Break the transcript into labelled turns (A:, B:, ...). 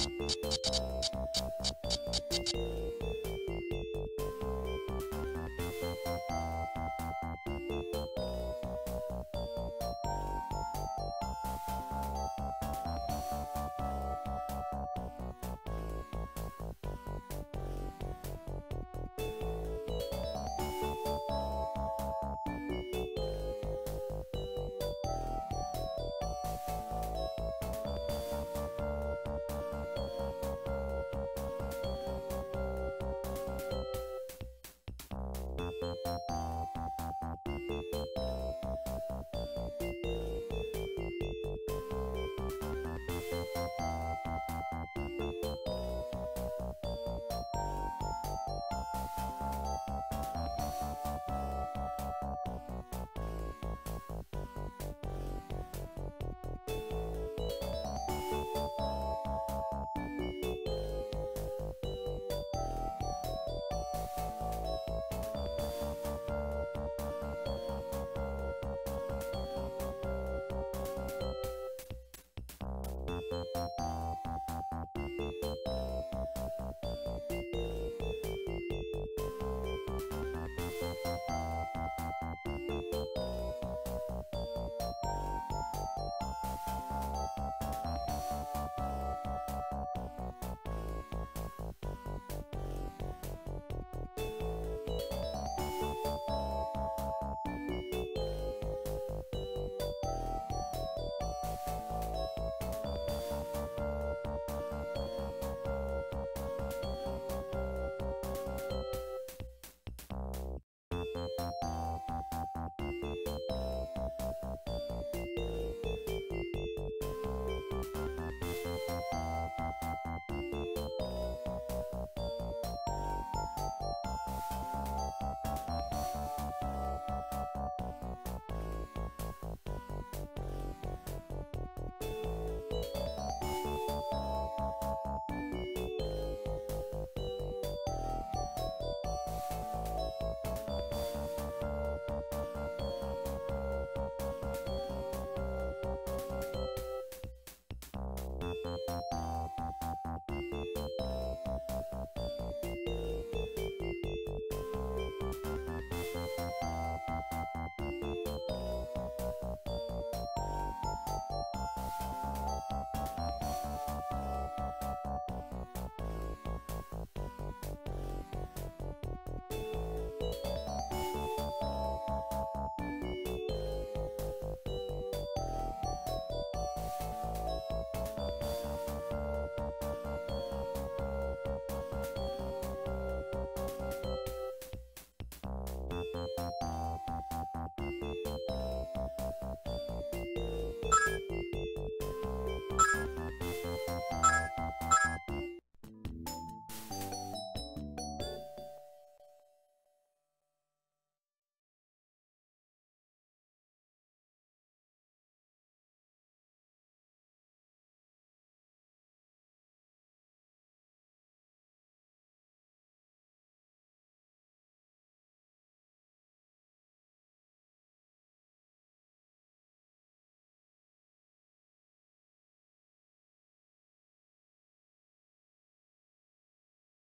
A: you